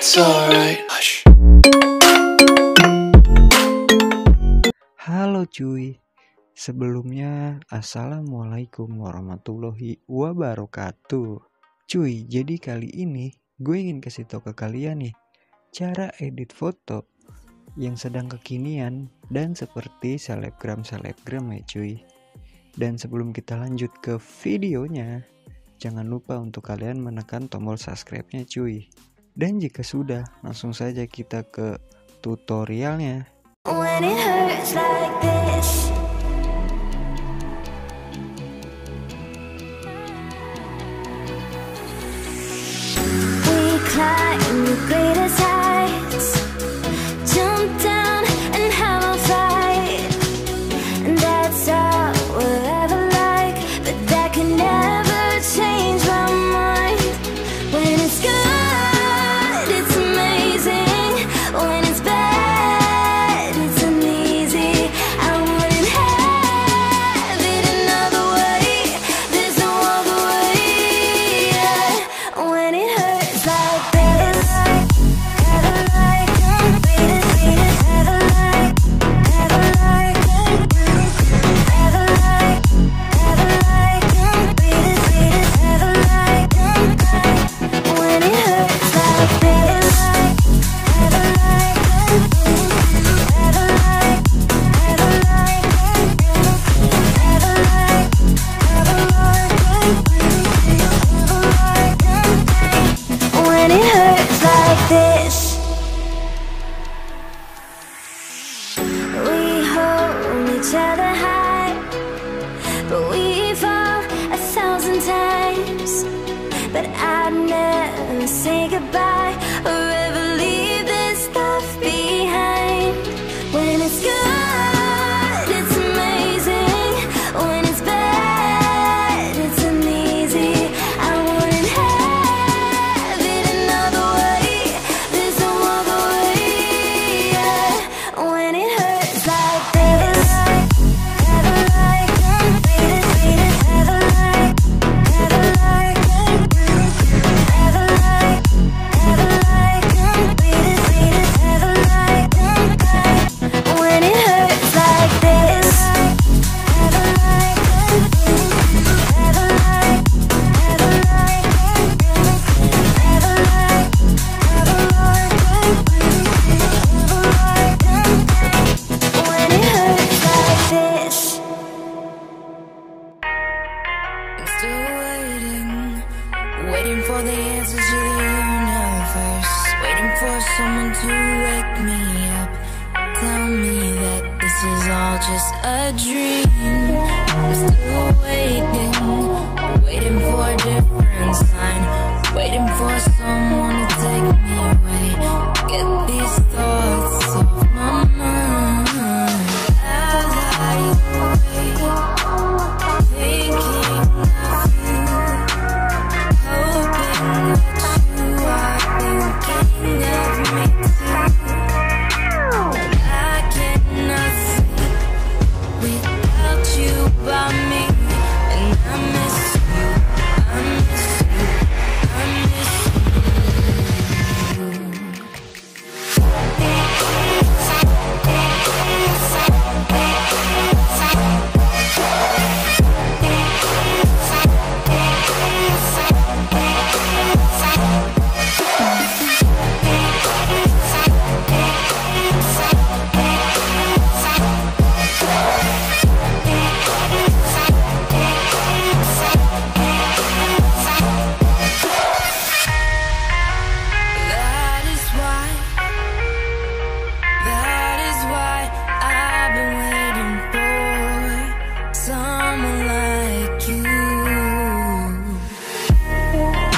It's alright. Halo cuy. Sebelumnya, Assalamualaikum warahmatullahi wabarakatuh. Cuy, jadi kali ini gue ingin kasih tau ke kalian nih cara edit foto yang sedang kekinian dan seperti selebgram-selebgram ya cuy. Dan sebelum kita lanjut ke videonya, jangan lupa untuk kalian menekan tombol subscribe-nya cuy. Dan jika sudah, langsung saja kita ke tutorialnya. When it hurts like this. say goodbye. just a dream. I'm still waiting.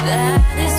that is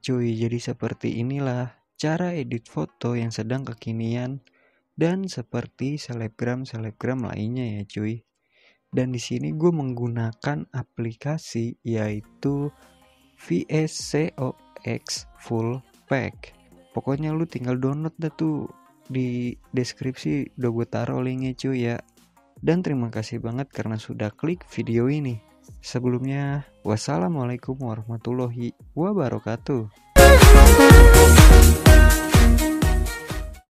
Cuy, jadi seperti inilah cara edit foto yang sedang kekinian dan seperti selebgram-selebgram lainnya ya cuy. Dan di sini gue menggunakan aplikasi yaitu VSCOX Full Pack. Pokoknya lu tinggal download dah tuh di deskripsi udah gue taruh linknya cuy ya. Dan terima kasih banget karena sudah klik video ini. Sebelumnya, wassalamualaikum warahmatullahi wabarakatuh.